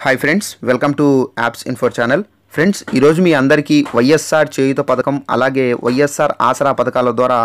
Hi friends welcome to apps info channel friends ఈరోజు మీ అందరికీ వైఎస్ఆర్ చేయుత పథకం అలాగే వైఎస్ఆర్ ఆసరా పథకాల ద్వారా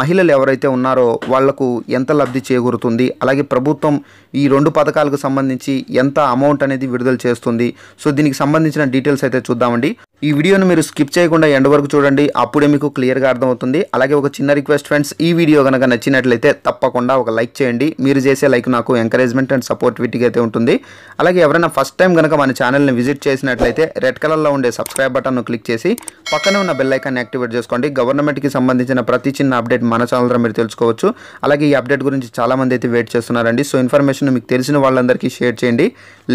మహిళలు ఎవరైతే ఉన్నారో వాళ్ళకు ఎంత లబ్ధి చేకూరుతుంది? అలాగే ప్రభుత్వం ఈ రెండు పథకాలకు సంబంధించి ఎంత అమౌంట్ అనేది విడుదల చేస్తుంది? సో దీనికి సంబంధించిన డీటెయిల్స్ అయితే చూద్దామండి. ఈ వీడియోను మీరు స్కిప్ చేయకుండా ఎండ్ వరకు చూడండి. అప్పుడే మీకు క్లియర్గా అర్థమవుతుంది. అలాగే ఒక చిన్న రిక్వెస్ట్ ఫ్రెండ్స్ ఈ వీడియో కనుక నచ్చినట్లయితే తప్పకుండా ఒక లైక్ చేయండి. మీరు చేసే లైక్ నాకు ఎంకరేజ్మెంట్ అండ్ సపోర్ట్ వీటికి అయితే ఉంటుంది. అలాగే ఎవరైనా ఫస్ట్ టైం కనుక మన ఛానల్ని విజిట్ చేసినట్లయితే రెడ్ కలర్లో ఉండే సబ్స్క్రైబ్ బటన్ను క్లిక్ చేసి పక్కనే ఉన్న బెల్ ఐకాన్ని యాక్టివేట్ చేసుకోండి. గవర్నమెంట్కి సంబంధించిన ప్రతి చిన్న అప్డేట్ మన ఛానల్ ద్వారా మీరు తెలుసుకోవచ్చు. అలాగే ఈ అప్డేట్ గురించి చాలా మంది అయితే వెయిట్ చేస్తున్నారండి. సో ఇన్ఫర్మేషన్ మీకు తెలిసిన వాళ్ళందరికీ షేర్ చేయండి.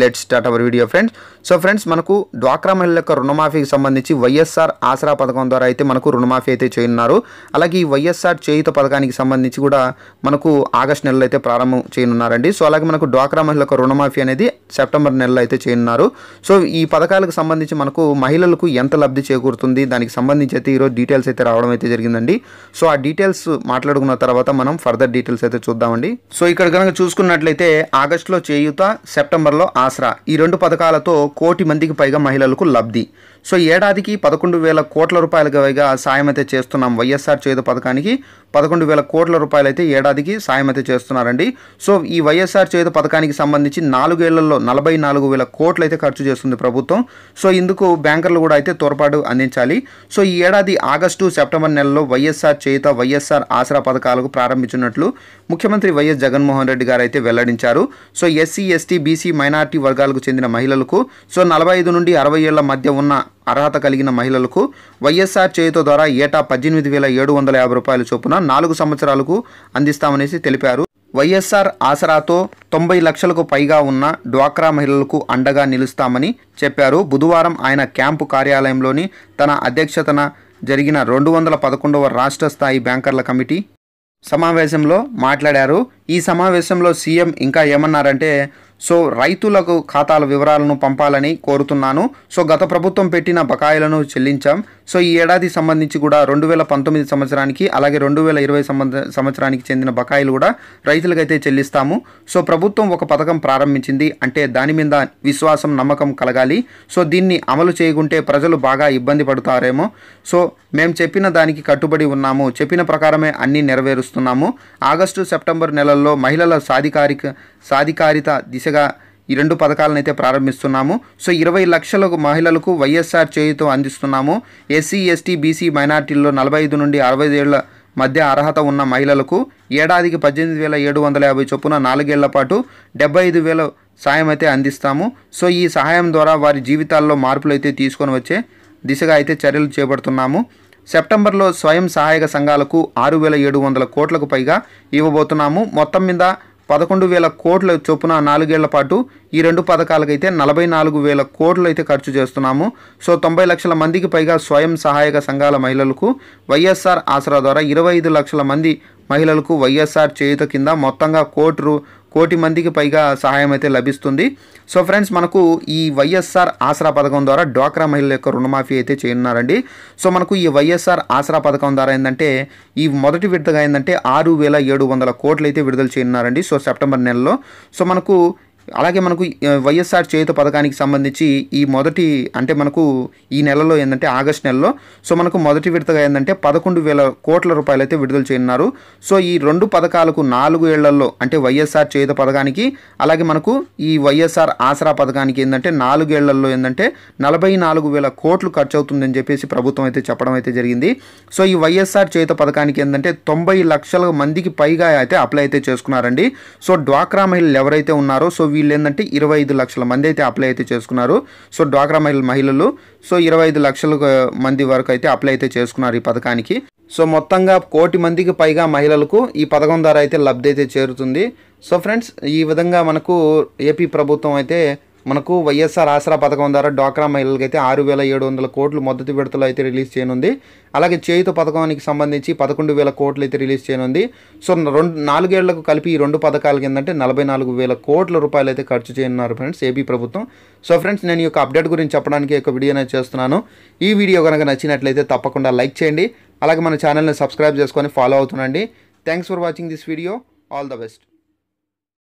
Let start our video friends so friends మనకు డ్వాక్రా మహిళల యొక్క రుణమాఫీకి సంబంధించి వైఎస్ఆర్ ఆసరా పథకం ద్వారా అయితే మనకు రుణమాఫీ అయితే చేయనున్నారు. అలాగే ఈ వైఎస్ఆర్ చేయుత పథకానికి సంబంధించి కూడా మనకు ఆగస్ట్ నెలలో అయితే ప్రారంభం చేయనున్నారండి. సో అలాగే మనకు డ్వాక్రా మహిళల యొక్క రుణమాఫీ అనేది సెప్టెంబర్ నెలలో అయితే చేయనున్నారు. సో ఈ పథకాలకు సంబంధించి మనకు మహిళలకు ఎంత లబ్ధి చేకూరుతుంది? దానికి సంబంధించి అయితే ఈరోజు డీటెయిల్స్ అయితే రావడం అయితే జరిగిందండి. సో ఆ డీటెయిల్స్ మాట్లాడుకున్న తర్వాత మనం ఫర్దర్ డీటెయిల్స్ అయితే చూద్దామండి. సో ఇక్కడ కనుక చూసుకున్నట్లయితే ఆగస్టులో చేయుత సెప్టెంబర్లో ఆసరా. ఈ రెండు పథకాలతో కోటి మందికి పైగా మహిళలకు లబ్ధి. సో ఏడాదికి పదకొండు వేల కోట్ల రూపాయలకు పైగా సాయం అయితే చేస్తున్నాం వైఎస్ఆర్ చేదు పథకానికి. పదకొండు వేల కోట్ల రూపాయలు అయితే ఏడాదికి సాయం అయితే చేస్తున్నారండి. సో ఈ వైఎస్ఆర్ చేదు పథకానికి సంబంధించి నాలుగేళ్ళలో నలభై నాలుగు వేల కోట్లు అయితే ఖర్చు చేస్తుంది ప్రభుత్వం. సో ఇందుకు బ్యాంకర్లు కూడా అయితే తోడ్పాటు అందించాలి. సో ఈ ఏడాది ఆగస్టు సెప్టెంబర్ నెలలో వైఎస్ఆర్ చేయుత వైఎస్ఆర్ ఆసరా పథకాలకు ప్రారంభించినట్లు ముఖ్యమంత్రి వైఎస్ జగన్మోహన్ రెడ్డి గారు అయితే వెల్లడించారు. So SC ST BC minority వర్గాలకు చెందిన మహిళలకు సో నలభై ఐదు నుండి అరవై ఏళ్ళ మధ్య ఉన్న అర్హత కలిగిన మహిళలకు వైఎస్ఆర్ చేయుత ద్వారా ఏటా పద్దెనిమిది వేల ఏడు వందల యాభై రూపాయల చొప్పున నాలుగు సంవత్సరాలకు అందిస్తామనేసి తెలిపారు. వైఎస్ఆర్ ఆసరాతో తొంభై లక్షలకు పైగా ఉన్న డ్వాక్రా మహిళలకు అండగా నిలుస్తామని చెప్పారు. బుధవారం ఆయన క్యాంపు కార్యాలయంలోని తన అధ్యక్షతన జరిగిన రెండు వందల పదకొండవ రాష్ట్ర స్థాయి బ్యాంకర్ల కమిటీ సమావేశంలో మాట్లాడారు. ఈ సమావేశంలో సీఎం ఇంకా ఏమన్నారంటే సో రైతులకు ఖాతాల వివరాలను పంపాలని కోరుతున్నాను. సో గత ప్రభుత్వం పెట్టిన బకాయిలను చెల్లించాం. సో ఈ ఏడాది సంబంధించి కూడా రెండు వేల పంతొమ్మిది సంవత్సరానికి అలాగే రెండు వేల ఇరవై సంవత్సరానికి చెందిన బకాయిలు కూడా రైతులకైతే చెల్లిస్తాము. సో ప్రభుత్వం ఒక పథకం ప్రారంభించింది. అంటే దాని మీద విశ్వాసం నమ్మకం కలగాలి. సో దీన్ని అమలు చేయకుంటే ప్రజలు బాగా ఇబ్బంది పడతారేమో. సో మేము చెప్పిన దానికి కట్టుబడి ఉన్నాము. చెప్పిన ప్రకారమే అన్నీ నెరవేరుస్తున్నాము. ఆగస్టు సెప్టెంబర్ నెలల్లో మహిళల సాధికారిక సాధికారిత దిశగా ఈ రెండు పథకాలను అయితే ప్రారంభిస్తున్నాము. సో ఇరవై లక్షలకు మహిళలకు వైఎస్ఆర్ చేయుతో అందిస్తున్నాము. ఎస్సీ ఎస్టీ బీసీ మైనార్టీల్లో నలభై ఐదు నుండి అరవై ఏళ్ళ మధ్య అర్హత ఉన్న మహిళలకు ఏడాదికి పద్దెనిమిది వేల ఏడు వందల యాభై చొప్పున నాలుగేళ్ళ పాటు డెబ్బై ఐదు వేల సాయం అయితే అందిస్తాము. సో ఈ సహాయం ద్వారా వారి జీవితాల్లో మార్పులు అయితే తీసుకొని వచ్చే దిశగా అయితే చర్యలు చేపడుతున్నాము. సెప్టెంబర్లో స్వయం సహాయక సంఘాలకు ఆరు వేల ఏడు వందల కోట్లకు పైగా ఇవ్వబోతున్నాము. మొత్తం మీద పదకొండు వేల కోట్ల చొప్పున నాలుగేళ్ళ పాటు ఈ రెండు పథకాలకైతే నలభై నాలుగు వేల కోట్లు అయితే ఖర్చు చేస్తున్నాము. సో తొంభై లక్షల మందికి పైగా స్వయం సహాయక సంఘాల మహిళలకు వైఎస్ఆర్ ఆసరా ద్వారా ఇరవై ఐదు లక్షల మంది మహిళలకు వైఎస్ఆర్ చేయుత కింద మొత్తంగా కోటి రూ కోటి మందికి పైగా సహాయం అయితే లభిస్తుంది. సో ఫ్రెండ్స్ మనకు ఈ వైఎస్ఆర్ ఆసరా పథకం ద్వారా డ్వాక్రా మహిళల యొక్క రుణమాఫీ అయితే చేయనున్నారండి. సో మనకు ఈ వైఎస్ఆర్ ఆసరా పథకం ద్వారా ఏంటంటే ఈ మొదటి విడతగా ఏంటంటే ఆరు వేల ఏడు వందల కోట్లు అయితే విడుదల చేయనున్నారండి. సో సెప్టెంబర్ నెలలో. సో మనకు అలాగే మనకు వైఎస్ఆర్ చేయుత పథకానికి సంబంధించి ఈ మొదటి అంటే మనకు ఈ నెలలో ఏంటంటే ఆగస్ట్ నెలలో సో మనకు మొదటి విడతగా ఏంటంటే పదకొండు వేల కోట్ల రూపాయలు అయితే విడుదల చేయనున్నారు. సో ఈ రెండు పథకాలకు నాలుగు ఏళ్ళలో అంటే వైఎస్ఆర్ చేయుత పథకానికి అలాగే మనకు ఈ వైఎస్ఆర్ ఆసరా పథకానికి ఏంటంటే నాలుగేళ్ళలో ఏంటంటే నలభై నాలుగు వేల కోట్లు ఖర్చు అవుతుందని చెప్పేసి ప్రభుత్వం అయితే చెప్పడం అయితే జరిగింది. సో ఈ వైఎస్ఆర్ చేయుత పథకానికి ఏంటంటే తొంభై లక్షల మందికి పైగా అయితే అప్లై అయితే చేసుకున్నారండి. సో డ్వాక్రా మహిళలు ఎవరైతే ఉన్నారో సో వీళ్ళు ఏంటంటే ఇరవై ఐదు లక్షల మంది అయితే అప్లై అయితే చేసుకున్నారు. సో డ్వాక్రా మహిళ మహిళలు. సో ఇరవై ఐదు లక్షల మంది వరకు అయితే అప్లై అయితే చేసుకున్నారు ఈ పథకానికి. సో మొత్తంగా కోటి మందికి పైగా మహిళలకు ఈ పథకం ద్వారా అయితే లబ్ధి అయితే చేరుతుంది. సో ఫ్రెండ్స్ ఈ విధంగా మనకు ఏపీ ప్రభుత్వం అయితే మనకు వైఎస్ఆర్ ఆసరా పథకం ద్వారా డ్వాక్రా మహిళలకు అయితే ఆరు వేల ఏడు వందల కోట్లు మొదటి విడతలో అయితే రిలీజ్ చేయనుంది. అలాగే చేయుత పథకానికి సంబంధించి పదకొండు వేల కోట్లు అయితే రిలీజ్ చేయనుంది. సో రెండు నాలుగేళ్ళకు కలిపి ఈ రెండు పథకాలకి ఏంటంటే నలభై నాలుగు వేల కోట్ల రూపాయలు అయితే ఖర్చు చేయనున్నారు ఫ్రెండ్స్ ఏపీ ప్రభుత్వం. సో ఫ్రెండ్స్ నేను ఈ యొక్క అప్డేట్ గురించి చెప్పడానికి ఒక వీడియో అనేది చేస్తున్నాను. ఈ వీడియో కనుక నచ్చినట్లయితే తప్పకుండా లైక్ చేయండి. అలాగే మన ఛానల్ని సబ్స్క్రైబ్ చేసుకొని follow అవుతుండండి. Thanks for watching this video. All the best.